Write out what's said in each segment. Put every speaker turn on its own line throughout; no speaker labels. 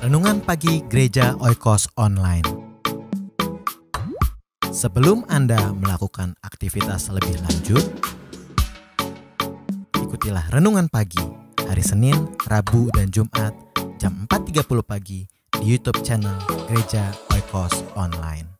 Renungan Pagi Gereja Oikos Online. Sebelum Anda melakukan aktivitas lebih lanjut, ikutilah Renungan Pagi hari Senin, Rabu, dan Jumat jam 4.30 pagi di Youtube channel Gereja Oikos Online.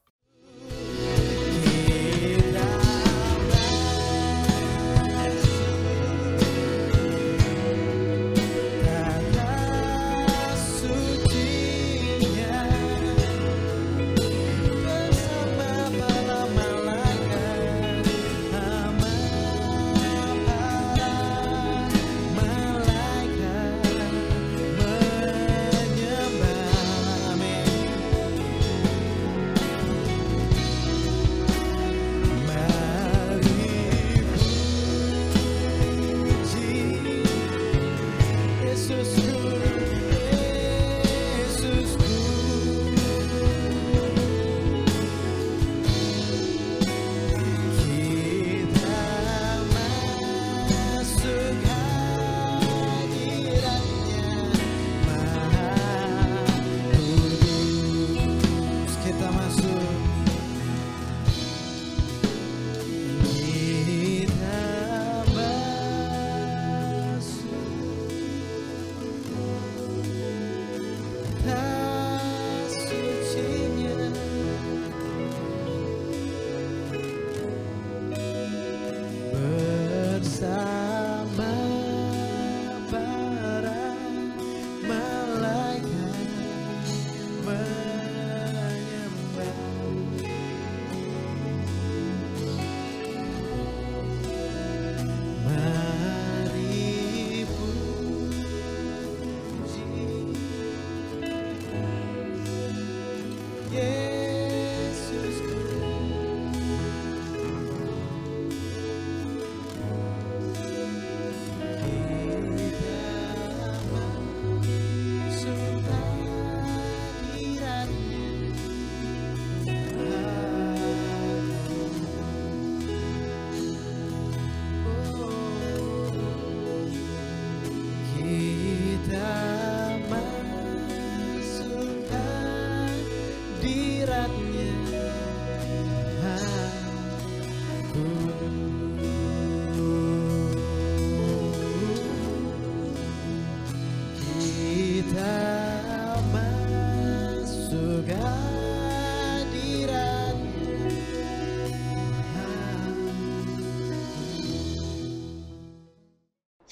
Thank you.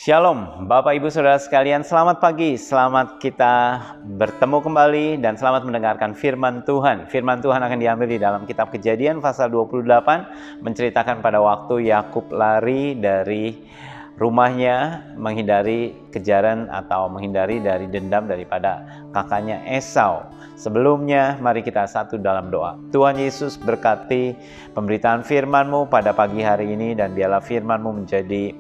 Shalom, Bapak Ibu Saudara sekalian, selamat pagi, selamat kita bertemu kembali dan selamat mendengarkan firman Tuhan. Firman Tuhan akan diambil di dalam kitab Kejadian pasal 28 menceritakan pada waktu Yakub lari dari rumahnya menghindari kejaran atau menghindari dari dendam daripada kakaknya Esau. Sebelumnya, mari kita satu dalam doa. Tuhan Yesus berkati pemberitaan firman-Mu pada pagi hari ini dan biarlah firman-Mu menjadi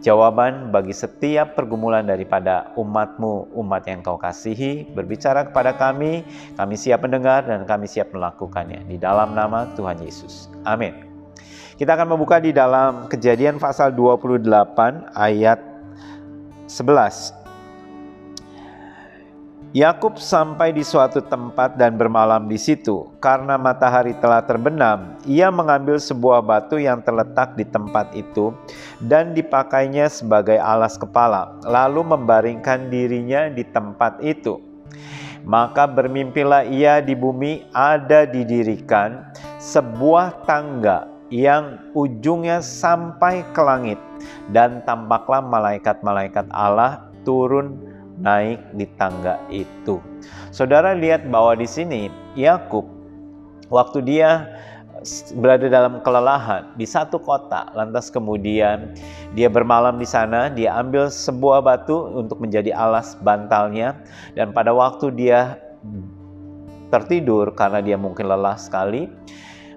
jawaban bagi setiap pergumulan daripada umatmu, umat yang kau kasihi, berbicara kepada kami, kami siap mendengar dan kami siap melakukannya. Di dalam nama Tuhan Yesus. Amin. Kita akan membuka di dalam kejadian pasal 28 ayat 11. Yakub sampai di suatu tempat dan bermalam di situ. Karena matahari telah terbenam, ia mengambil sebuah batu yang terletak di tempat itu dan dipakainya sebagai alas kepala, lalu membaringkan dirinya di tempat itu. Maka bermimpilah ia di bumi ada didirikan sebuah tangga yang ujungnya sampai ke langit dan tampaklah malaikat-malaikat Allah turun naik di tangga itu. Saudara lihat bahwa di sini Yakub waktu dia berada dalam kelelahan di satu kota, lantas kemudian dia bermalam di sana, dia ambil sebuah batu untuk menjadi alas bantalnya dan pada waktu dia tertidur karena dia mungkin lelah sekali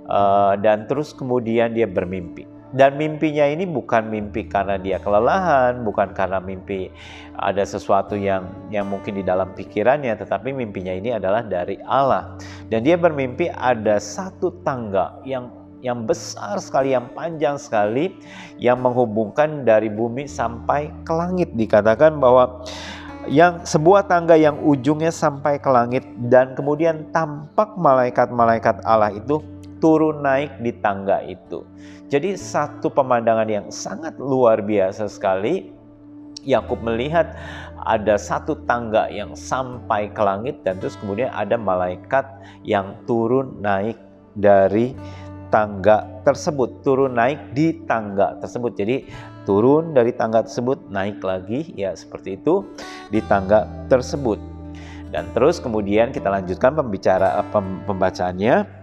uh, dan terus kemudian dia bermimpi. Dan mimpinya ini bukan mimpi karena dia kelelahan, bukan karena mimpi ada sesuatu yang yang mungkin di dalam pikirannya, tetapi mimpinya ini adalah dari Allah. Dan dia bermimpi ada satu tangga yang yang besar sekali, yang panjang sekali, yang menghubungkan dari bumi sampai ke langit. Dikatakan bahwa yang sebuah tangga yang ujungnya sampai ke langit dan kemudian tampak malaikat-malaikat Allah itu turun naik di tangga itu. Jadi satu pemandangan yang sangat luar biasa sekali. Yakub melihat ada satu tangga yang sampai ke langit dan terus kemudian ada malaikat yang turun naik dari tangga tersebut, turun naik di tangga tersebut. Jadi turun dari tangga tersebut naik lagi ya seperti itu di tangga tersebut. Dan terus kemudian kita lanjutkan pembicara pembacaannya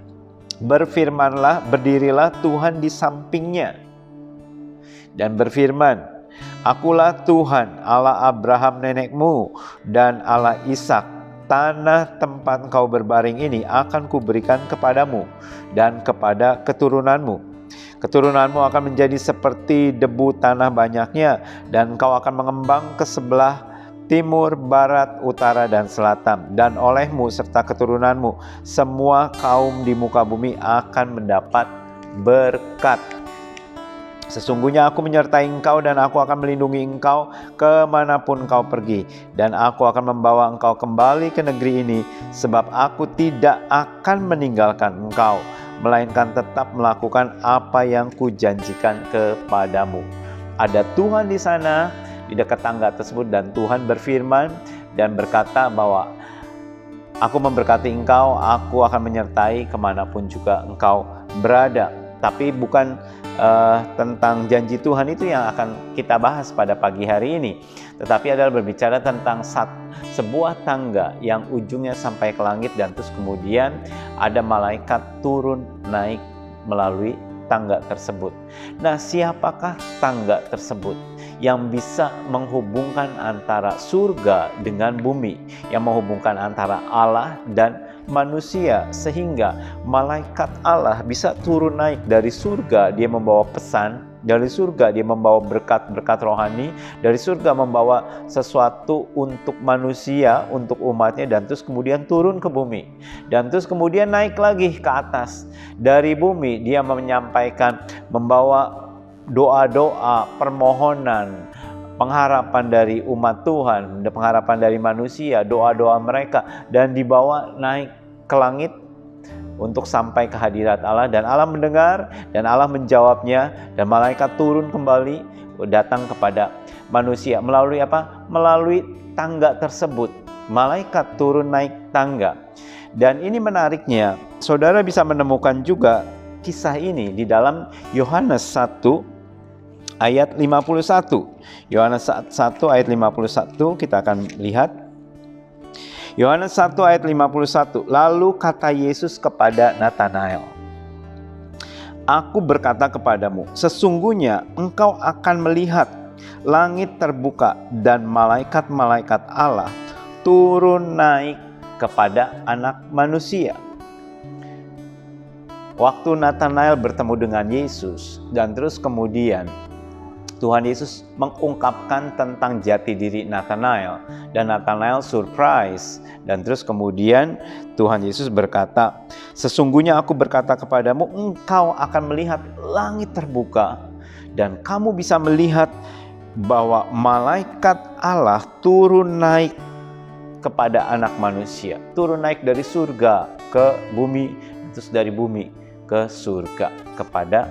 berfirmanlah, berdirilah Tuhan di sampingnya. Dan berfirman, Akulah Tuhan Allah Abraham nenekmu dan Allah Ishak. Tanah tempat engkau berbaring ini akan kuberikan kepadamu dan kepada keturunanmu. Keturunanmu akan menjadi seperti debu tanah banyaknya dan engkau akan mengembang ke sebelah timur, barat, utara, dan selatan, dan olehmu serta keturunanmu, semua kaum di muka bumi akan mendapat berkat. Sesungguhnya aku menyertai engkau dan aku akan melindungi engkau ke mana pun engkau pergi. Dan aku akan membawa engkau kembali ke negeri ini sebab aku tidak akan meninggalkan engkau. Melainkan tetap melakukan apa yang kujanjikan kepadamu. Ada Tuhan di sana di dekat tangga tersebut dan Tuhan berfirman dan berkata bahwa aku memberkati engkau, aku akan menyertai ke mana pun juga engkau berada. Tapi bukan uh, tentang janji Tuhan itu yang akan kita bahas pada pagi hari ini, tetapi adalah berbicara tentang sat, sebuah tangga yang ujungnya sampai ke langit dan terus kemudian ada malaikat turun naik melalui tangga tersebut. Nah, siapakah tangga tersebut? Yang bisa menghubungkan antara surga dengan bumi, yang menghubungkan antara Allah dan manusia, sehingga malaikat Allah bisa turun naik dari surga, dia membawa pesan dari surga dia membawa berkat-berkat rohani dari surga membawa sesuatu untuk manusia untuk umatnya dan terus kemudian turun ke bumi. Dan terus kemudian naik lagi ke atas. Dari bumi dia menyampaikan membawa doa-doa, permohonan, pengharapan dari umat Tuhan, pengharapan dari manusia, doa-doa mereka dan dibawa naik ke langit untuk sampai ke hadirat Allah dan Allah mendengar dan Allah menjawabnya dan malaikat turun kembali datang kepada manusia melalui apa? Melalui tangga tersebut. Malaikat turun naik tangga. Dan ini menariknya, saudara bisa menemukan juga kisah ini di dalam Yohanes 1 ayat 51. Yohanes 1 ayat 51 kita akan lihat. Yohanes 1 ayat 51. Lalu kata Yesus kepada Nathanael, Aku berkata kepadamu, sesungguhnya engkau akan melihat langit terbuka dan malaikat-malaikat Allah turun naik kepada anak manusia. Waktu Nathanael bertemu dengan Yesus dan terus kemudian Tuhan Yesus mengungkapkan tentang jati diri Nathanael. Dan Nathanael surprise. Dan terus kemudian Tuhan Yesus berkata, "Sesungguhnya aku berkata kepadamu, engkau akan melihat langit terbuka. Dan kamu bisa melihat bahwa malaikat Allah turun naik kepada anak manusia, turun naik dari surga ke bumi, terus dari bumi ke surga kepada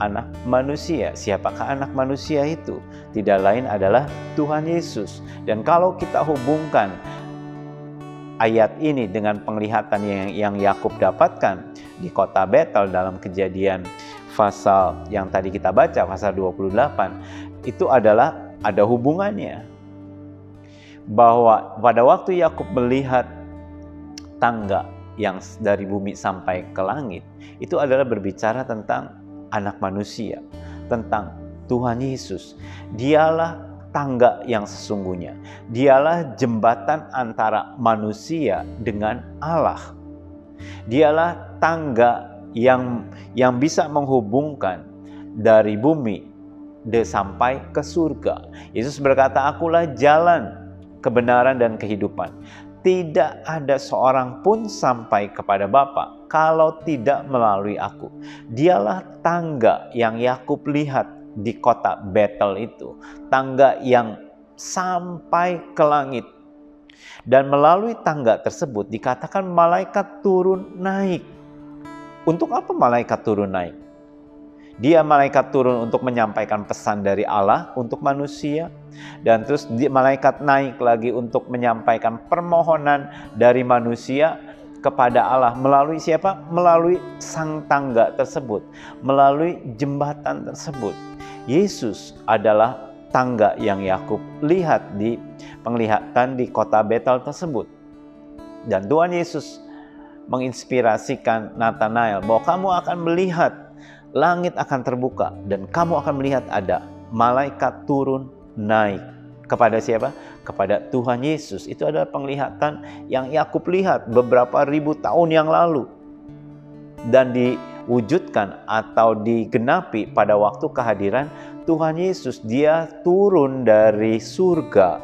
anak manusia. Siapakah anak manusia itu? Tidak lain adalah Tuhan Yesus. Dan kalau kita hubungkan ayat ini dengan penglihatan yang yang Yakub dapatkan di kota Betel dalam kejadian pasal yang tadi kita baca pasal 28 itu adalah ada hubungannya bahwa pada waktu Yakub melihat tangga yang dari bumi sampai ke langit itu adalah berbicara tentang anak manusia, tentang Tuhan Yesus. Dialah tangga yang sesungguhnya. Dialah jembatan antara manusia dengan Allah. Dialah tangga yang yang bisa menghubungkan dari bumi de sampai ke surga. Yesus berkata, "Akulah jalan, kebenaran dan kehidupan. Tidak ada seorang pun sampai kepada Bapa kalau tidak melalui aku. Dialah tangga yang Yakub lihat di kota Betel itu, tangga yang sampai ke langit. Dan melalui tangga tersebut dikatakan malaikat turun naik. Untuk apa malaikat turun naik? Dia malaikat turun untuk menyampaikan pesan dari Allah untuk manusia dan terus malaikat naik lagi untuk menyampaikan permohonan dari manusia kepada Allah melalui siapa? Melalui sang tangga tersebut, melalui jembatan tersebut. Yesus adalah tangga yang Yakub lihat di penglihatan di kota Betel tersebut. Dan Tuhan Yesus menginspirasikan Nathanael bahwa kamu akan melihat langit akan terbuka dan kamu akan melihat ada malaikat turun naik kepada siapa? Kepada Tuhan Yesus. Itu adalah penglihatan yang Yakub lihat beberapa ribu tahun yang lalu dan diwujudkan atau digenapi pada waktu kehadiran Tuhan Yesus. Dia turun dari surga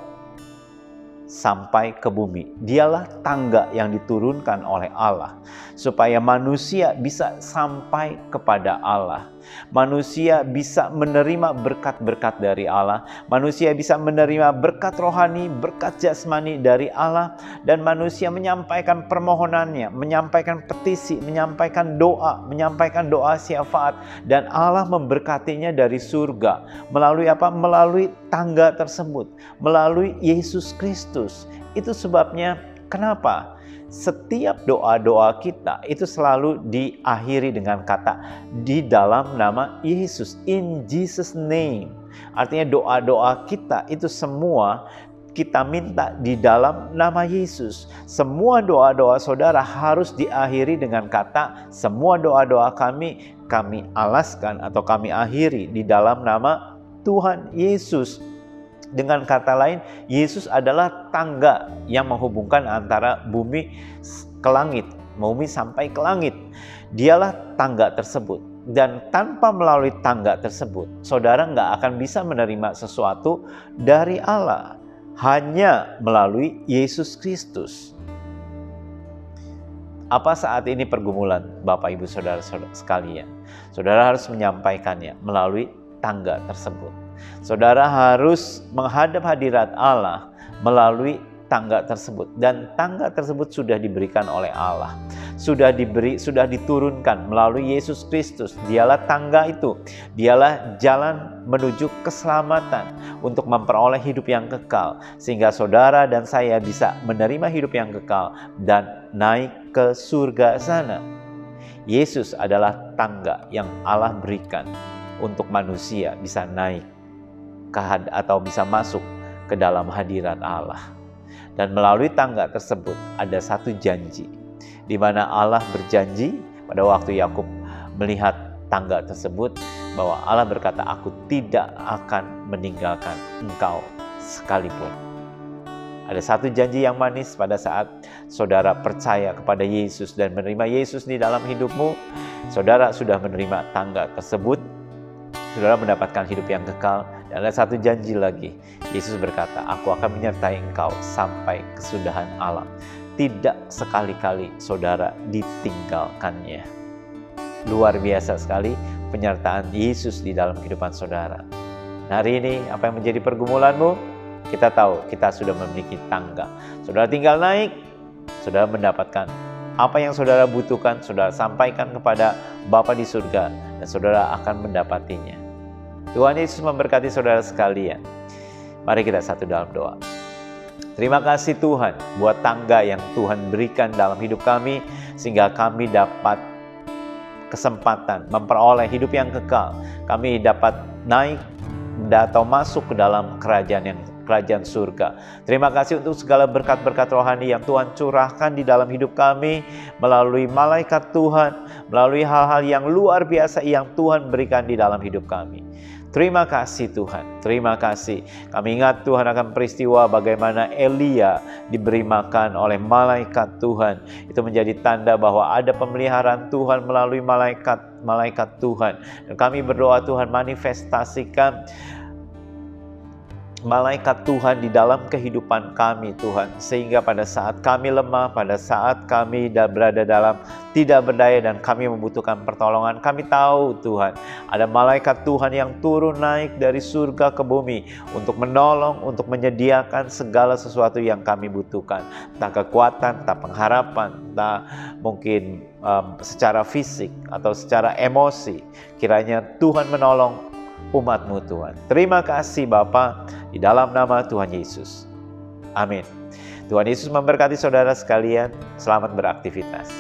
sampai ke bumi. Dialah tangga yang diturunkan oleh Allah supaya manusia bisa sampai kepada Allah. Manusia bisa menerima berkat-berkat dari Allah. Manusia bisa menerima berkat rohani, berkat jasmani dari Allah dan manusia menyampaikan permohonannya, menyampaikan petisi, menyampaikan doa, menyampaikan doa syafaat dan Allah memberkatinya dari surga melalui apa? Melalui tangga tersebut, melalui Yesus Kristus. Itu sebabnya kenapa setiap doa-doa kita itu selalu diakhiri dengan kata di dalam nama Yesus in Jesus name. Artinya doa-doa kita itu semua kita minta di dalam nama Yesus. Semua doa-doa saudara harus diakhiri dengan kata semua doa-doa kami kami alaskan atau kami akhiri di dalam nama Tuhan Yesus. Dengan kata lain, Yesus adalah tangga yang menghubungkan antara bumi ke langit, bumi sampai ke langit. Dialah tangga tersebut. Dan tanpa melalui tangga tersebut, saudara nggak akan bisa menerima sesuatu dari Allah. Hanya melalui Yesus Kristus. Apa saat ini pergumulan Bapak Ibu Saudara-saudara sekalian? Saudara harus menyampaikannya melalui tangga tersebut. Saudara harus menghadap hadirat Allah melalui tangga tersebut dan tangga tersebut sudah diberikan oleh Allah. Sudah diberi sudah diturunkan melalui Yesus Kristus. Dialah tangga itu. Dialah jalan menuju keselamatan untuk memperoleh hidup yang kekal sehingga saudara dan saya bisa menerima hidup yang kekal dan naik ke surga sana. Yesus adalah tangga yang Allah berikan untuk manusia bisa naik atau bisa masuk ke dalam hadirat Allah. Dan melalui tangga tersebut ada satu janji di mana Allah berjanji pada waktu Yakub melihat tangga tersebut bahwa Allah berkata, "Aku tidak akan meninggalkan engkau sekalipun." Ada satu janji yang manis pada saat saudara percaya kepada Yesus dan menerima Yesus di dalam hidupmu. Saudara sudah menerima tangga tersebut saudara mendapatkan hidup yang kekal. Ada satu janji lagi. Yesus berkata, aku akan menyertai engkau sampai kesudahan alam. Tidak sekali-kali saudara ditinggalkannya. Luar biasa sekali penyertaan Yesus di dalam kehidupan saudara. Nah, hari ini apa yang menjadi pergumulanmu? Kita tahu kita sudah memiliki tangga. Saudara tinggal naik, saudara mendapatkan apa yang saudara butuhkan, saudara sampaikan kepada Bapa di surga, dan saudara akan mendapatinya. Tuhan Yesus memberkati saudara sekalian. Mari kita satu dalam doa. Terima kasih Tuhan buat tangga yang Tuhan berikan dalam hidup kami sehingga kami dapat kesempatan memperoleh hidup yang kekal. Kami dapat naik atau masuk ke dalam kerajaan yang kerajaan surga. Terima kasih untuk segala berkat-berkat rohani yang Tuhan curahkan di dalam hidup kami melalui malaikat Tuhan, melalui hal-hal yang luar biasa yang Tuhan berikan di dalam hidup kami. Terima kasih Tuhan, terima kasih. Kami ingat Tuhan akan peristiwa bagaimana Elia diberi makan oleh malaikat Tuhan. Itu menjadi tanda bahwa ada pemeliharaan Tuhan melalui malaikat-malaikat Tuhan. Dan kami berdoa Tuhan manifestasikan malaikat Tuhan di dalam kehidupan kami Tuhan. Sehingga pada saat kami lemah pada saat kami berada dalam tidak berdaya dan kami membutuhkan pertolongan kami tahu Tuhan ada malaikat Tuhan yang turun naik dari surga ke bumi untuk menolong untuk menyediakan segala sesuatu yang kami butuhkan. Tak kekuatan tak pengharapan tak mungkin um, secara fisik atau secara emosi. Kiranya Tuhan menolong umatmu Tuhan. Terima kasih Bapa di dalam nama Tuhan Yesus. Amin. Tuhan Yesus memberkati saudara sekalian. Selamat beraktivitas.